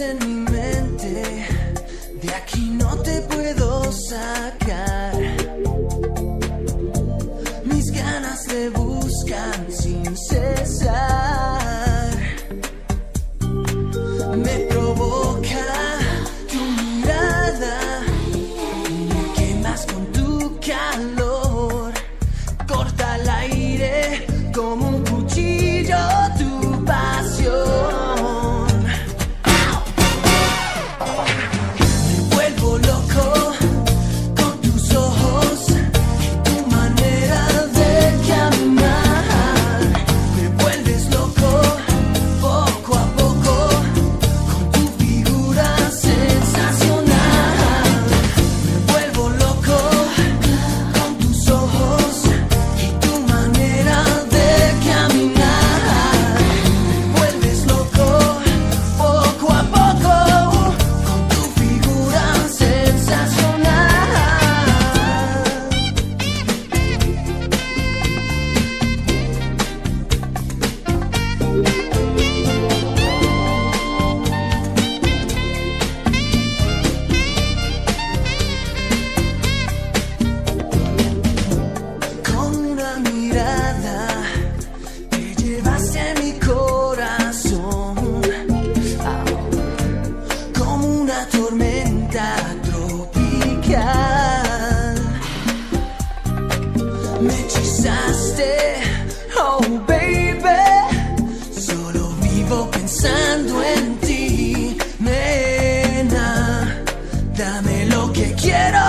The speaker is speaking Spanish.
en mi mente, de aquí no te puedo sacar. Mis ganas le buscan sin cesar. Me get